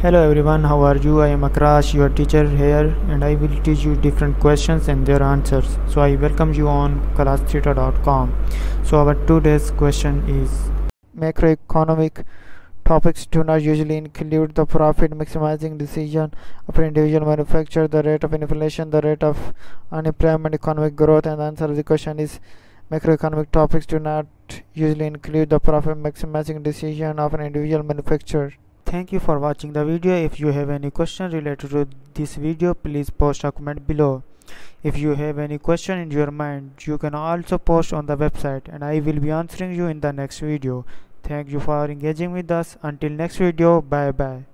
Hello everyone, how are you? I am Akrash, your teacher here, and I will teach you different questions and their answers. So I welcome you on classtheta.com. So our today's question is macroeconomic topics do not usually include the profit maximizing decision of an individual manufacturer, the rate of inflation, the rate of unemployment, economic growth, and the answer of the question is macroeconomic topics do not usually include the profit maximizing decision of an individual manufacturer. Thank you for watching the video. If you have any question related to this video, please post a comment below. If you have any question in your mind, you can also post on the website and I will be answering you in the next video. Thank you for engaging with us. Until next video, bye bye.